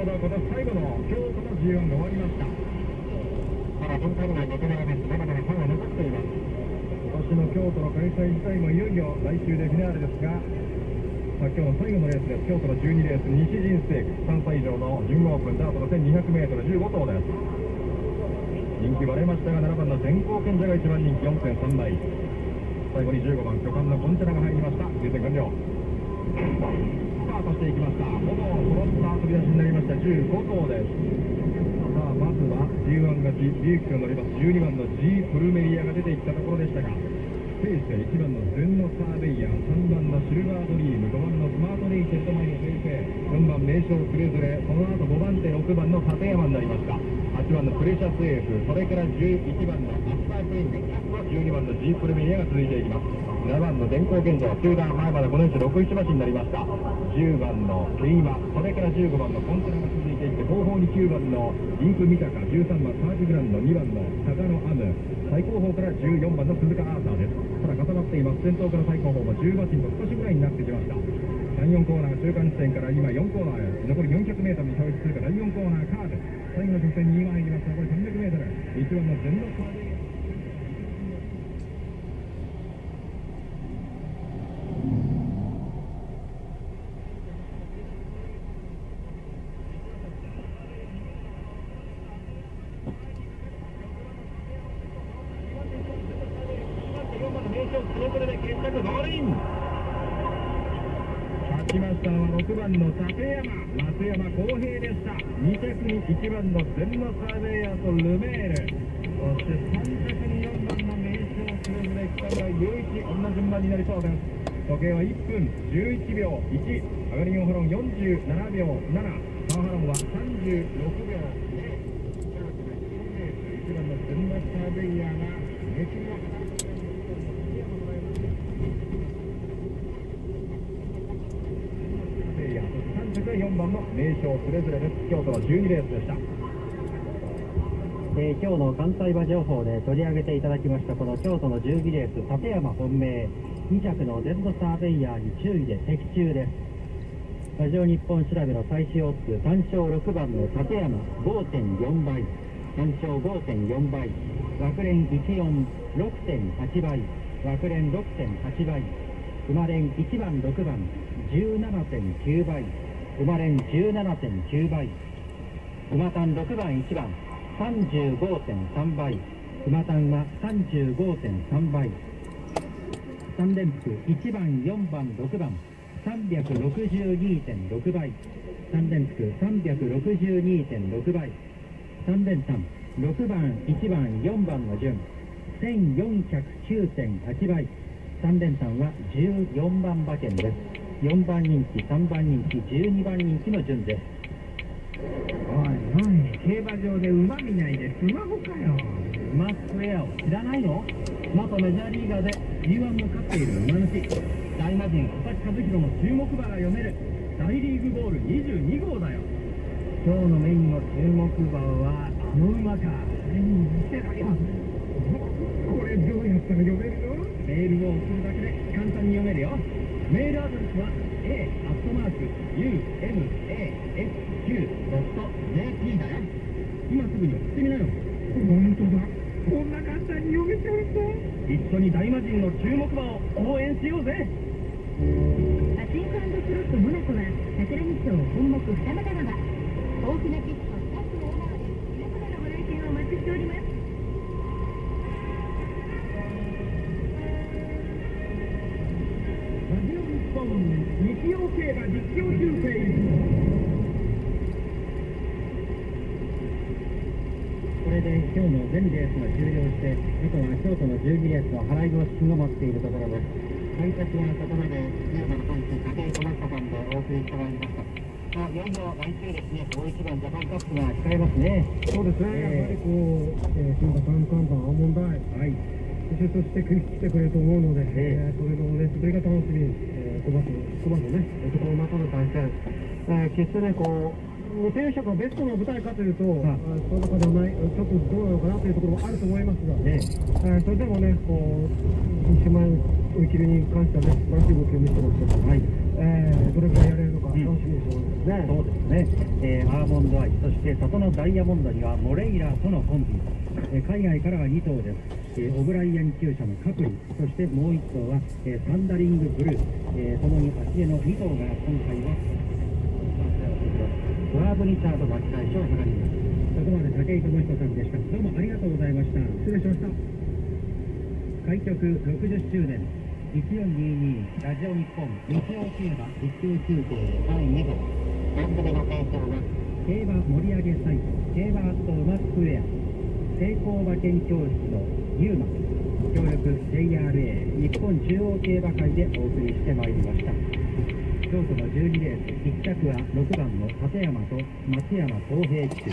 ほどこの最後の京都の G1 が終わりました。まだ分割内5キロですまだまだファンは残っています。今年の京都の開催自体もいよいよ来週でフィナーレですがさあ今日の最後のレースです。京都の12レース西陣ステーク3歳以上の準オープンダートの 1200m15 頭です。人気割れましたが7番の全校賢者が1番人気4.3倍。最後に15番巨漢のコンテナが入りました。優先完了。スタートしていきました。ほぼ揃った飛び出しになりました。15頭です。さあまずは G1 勝ちリュウキが乗ります。12番の G プルメリアが出ていったところでしたがペース1番のゼンノサーベイヤー3番のシルバードリーム5番のスマートネイテッドマインフェイフェイ4番名称それぞれその後5番手6番の立山になりました。8番のプレシャスエーフそれから11番のアスパープリング12番の G プルメリアが続いていきます。7番の電光現像集団前までこの位置6一橋になりました。10番のケイマそれから15番のコンテナが続いていって後方に9番のインクミタカ13番サージグランド2番の高野アム最後方から14番の鈴鹿アーサーです。ただ固まっています。先頭から最後方も10馬身と少しぐらいになってきました。34コーナー中間地点から今4コーナーへ。残り 400m に表示するか第4コーナーカーブ。最後の直線に今入りました。残り 300m 1番の全勝ちましたのは6番の立山松山康平でした2着に1番のゼンノサーベイヤーとルメールそして3着に4番の名将それぞれ北村唯一同じ順番になりそうです時計は1分11秒1上がり4ホロン47秒7パワハロンは36秒0 1番のゼンノサーベイヤーが激の4番の名称それぞれです。京都の12レースでした、えー、今日の関西馬情報で取り上げていただきましたこの京都の12レース立山本命。2着のデッドサーベイヤーに注意で的中です。ラジオ日本調べの最終オッズ単勝6番の立山5.4倍。単勝5.4倍。枠連146.8倍。枠連6.8倍。馬連1番6番17.9倍。馬連17.9倍。馬単6番1番35.3倍。馬単は35.3倍。3連複1番4番6番362.6倍。3連複362.6倍。3連単6番1番4番の順。1409.8倍。3連単は14番馬券です。4番人気3番人気12番人気の順です。おいおい競馬場で馬見ないでスマホかよ。馬スクエアを知らないの？元メジャーリーガーで G1 も勝っている馬主。大魔神佐々木和弘の注目馬が読める。大リーグボール22号だよ。今日のメインの注目馬はあの馬か。見せろよこれどうやったら読めるの？メールを送るだけで簡単に読めるよ。1A アットマーク UMASQ.jp だよ今すぐに送ってみなよ本当だこんな簡単に読めちゃうんだ一緒に大魔神の注目馬を応援しようぜ。パチンコスロットモナコは桜木町本木二俣川大きなキ本日曜競馬実況中継これで今日の全レースが終了してあとは京都の12レースの払い腰が待っているところです。解説はここまで10番本日武井智彦さんでお送りしてまいりましたまあ、いよいよ来週です。ね、大一番ジャパンカップが控えます。ね。そうです。ね、えーやはりこう、えー、新馬三冠馬、そして来てくれると思うので、ええ。ーそれのレースぶりが楽しみ、えー、小馬の、小馬のね、えー、ところまたの対戦、えー、決してね、こう、選手がベストの舞台かというと、はそういう中ではない、ちょっとどうなのかなというところもあると思いますが、ねえ。ーそれでもね、こう、一週前追い切りに関してはね、素晴らしい動きを見せてます。から、はい。えー、どれくらいやれるのか楽しみにしておりますね。そうですね、えーアーモンドアイ、そして里のダイヤモンドにはモレイラとのコンビ、えー海外からは2頭です、えーオブライアン厩舎のカプリ、そしてもう1頭は、えサンダリングブルー、えー、ともに足毛の2頭が今回はドラーブリチャード巻き返しを図ります。ここまで武井智彦さんでした。どうもありがとうございました。失礼しました。開局60周年1422ラジオ日本日曜競馬実況中継第2号番組の放送は競馬盛り上げサイト競馬アット馬スクエア成功馬券教室のユーマ協力 JRA 日本中央競馬会でお送りしてまいりました。京都の12レース1着は6番の立山と松山東平騎手